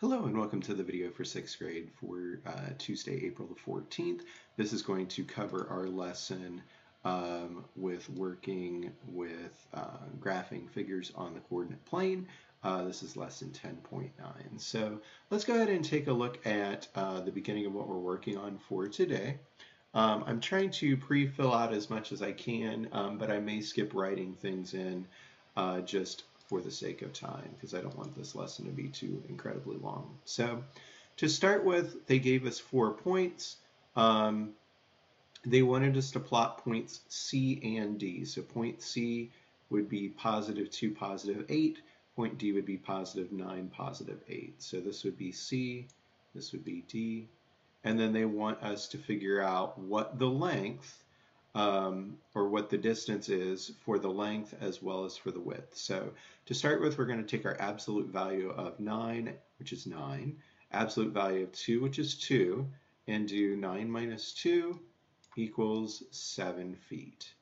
Hello and welcome to the video for 6th grade for uh, Tuesday, April the 14th. This is going to cover our lesson um, with working with uh, graphing figures on the coordinate plane. Uh, this is lesson 10.9. So let's go ahead and take a look at uh, the beginning of what we're working on for today. Um, I'm trying to pre-fill out as much as I can, um, but I may skip writing things in uh, just for the sake of time because I don't want this lesson to be too incredibly long. So to start with, they gave us four points. Um, they wanted us to plot points C and D. So point C would be positive 2, positive 8. Point D would be positive 9, positive 8. So this would be C, this would be D. And then they want us to figure out what the length um, or what the distance is for the length as well as for the width. So to start with, we're going to take our absolute value of 9, which is 9, absolute value of 2, which is 2, and do 9 minus 2 equals 7 feet.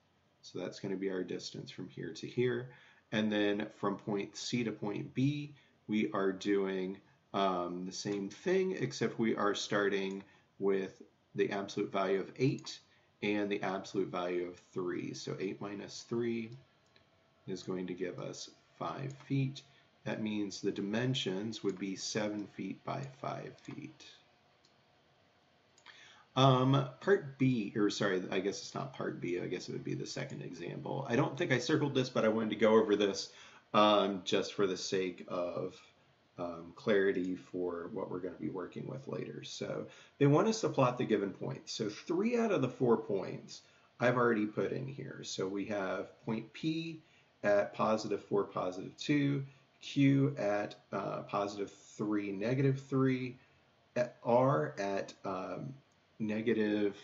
So that's going to be our distance from here to here. And then from point C to point B, we are doing um, the same thing, except we are starting with the absolute value of 8 and the absolute value of 3. So 8 minus 3 is going to give us 5 feet. That means the dimensions would be 7 feet by 5 feet. Um, part B, or sorry, I guess it's not part B, I guess it would be the second example. I don't think I circled this, but I wanted to go over this um, just for the sake of um, clarity for what we're going to be working with later. So they want us to plot the given points. So three out of the four points I've already put in here. So we have point P at positive 4, positive 2, Q at uh, positive 3, negative 3, at R at um, negative,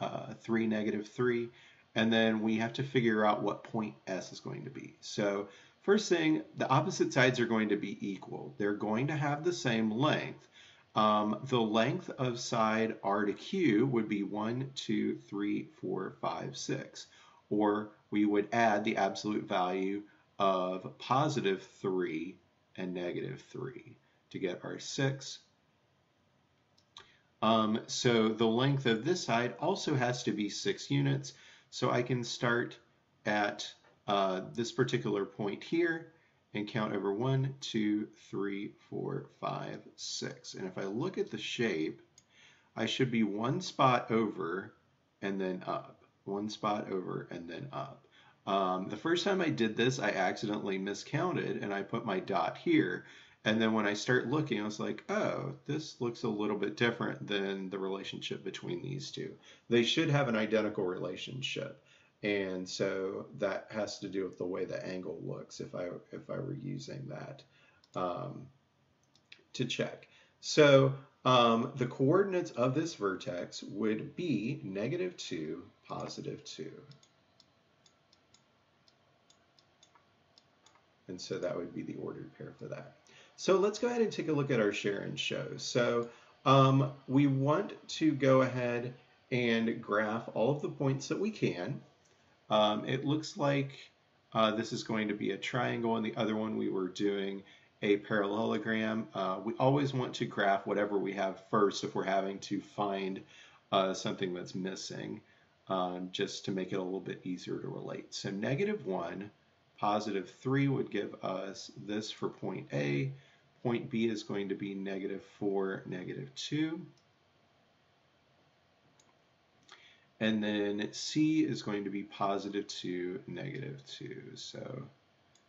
uh, 3, negative 3, and then we have to figure out what point S is going to be. So First thing, the opposite sides are going to be equal. They're going to have the same length. Um, the length of side R to Q would be 1, 2, 3, 4, 5, 6. Or we would add the absolute value of positive 3 and negative 3 to get our 6. Um, so the length of this side also has to be 6 units. So I can start at uh, this particular point here and count over one, two, three, four, five, six. And if I look at the shape, I should be one spot over and then up, one spot over and then up. Um, the first time I did this, I accidentally miscounted and I put my dot here. And then when I start looking, I was like, oh, this looks a little bit different than the relationship between these two. They should have an identical relationship. And so that has to do with the way the angle looks if I, if I were using that um, to check. So um, the coordinates of this vertex would be negative 2, positive 2. And so that would be the ordered pair for that. So let's go ahead and take a look at our share and show. So um, we want to go ahead and graph all of the points that we can. Um, it looks like uh, this is going to be a triangle and the other one we were doing a parallelogram. Uh, we always want to graph whatever we have first if we're having to find uh, something that's missing um, just to make it a little bit easier to relate. So negative 1, positive 3 would give us this for point A. Point B is going to be negative 4, negative 2. And then C is going to be positive 2, negative 2. So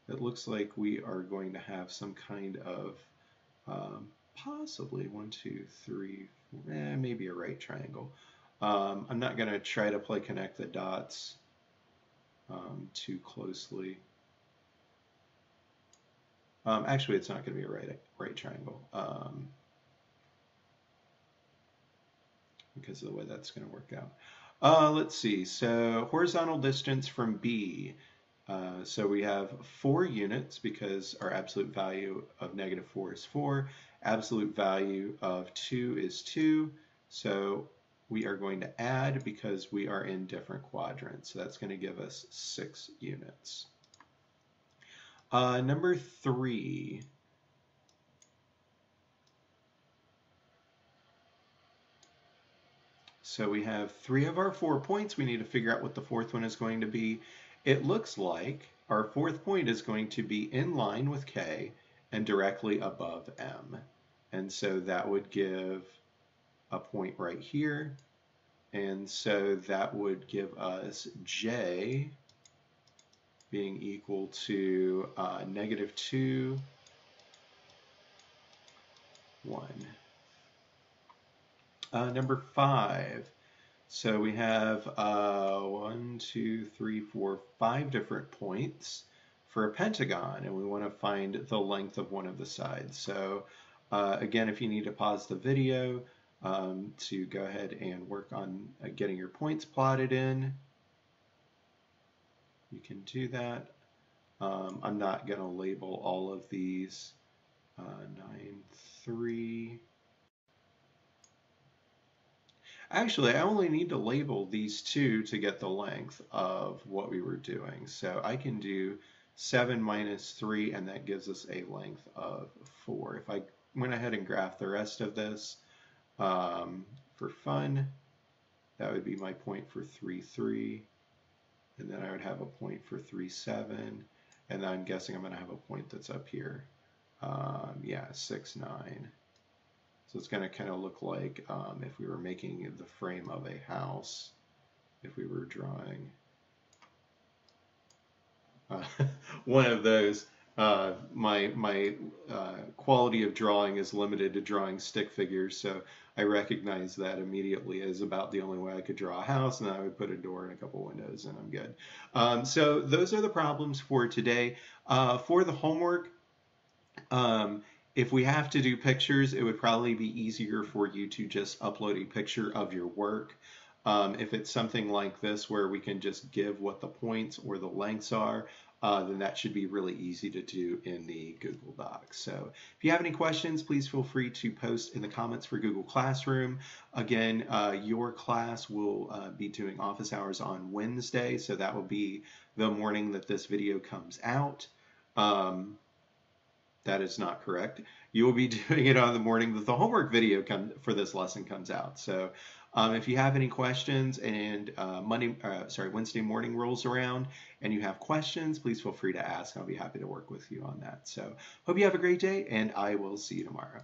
it looks like we are going to have some kind of um, possibly one, two, three, eh, maybe a right triangle. Um, I'm not going to try to play connect the dots um, too closely. Um, actually, it's not going to be a right, right triangle um, because of the way that's going to work out. Uh, let's see, so horizontal distance from B. Uh, so we have four units because our absolute value of negative 4 is 4. Absolute value of 2 is 2. So we are going to add because we are in different quadrants. So that's going to give us 6 units. Uh, number 3. So we have three of our four points. We need to figure out what the fourth one is going to be. It looks like our fourth point is going to be in line with K and directly above M. And so that would give a point right here. And so that would give us J being equal to uh, negative 2, 1. Uh, number 5. So we have uh, one, two, three, four, five different points for a pentagon, and we want to find the length of one of the sides. So uh, again, if you need to pause the video um, to go ahead and work on uh, getting your points plotted in, you can do that. Um, I'm not going to label all of these. Uh, 9, 3. Actually, I only need to label these two to get the length of what we were doing. So I can do 7 minus 3, and that gives us a length of 4. If I went ahead and graphed the rest of this um, for fun, that would be my point for 3, 3 and then I would have a point for 3, 7, and I'm guessing I'm going to have a point that's up here. Um, yeah, 6, 9. So it's going to kind of look like um, if we were making the frame of a house, if we were drawing uh, one of those uh, my my uh, quality of drawing is limited to drawing stick figures, so I recognize that immediately as about the only way I could draw a house, and I would put a door and a couple windows, and I'm good. Um, so those are the problems for today. Uh, for the homework, um, if we have to do pictures, it would probably be easier for you to just upload a picture of your work. Um, if it's something like this where we can just give what the points or the lengths are, uh, then that should be really easy to do in the Google Docs. So if you have any questions, please feel free to post in the comments for Google Classroom. Again, uh, your class will uh, be doing office hours on Wednesday, so that will be the morning that this video comes out. Um, that is not correct. You will be doing it on the morning that the homework video come, for this lesson comes out. So um, if you have any questions and uh, Monday, uh, sorry, Wednesday morning rolls around and you have questions, please feel free to ask. I'll be happy to work with you on that. So hope you have a great day and I will see you tomorrow.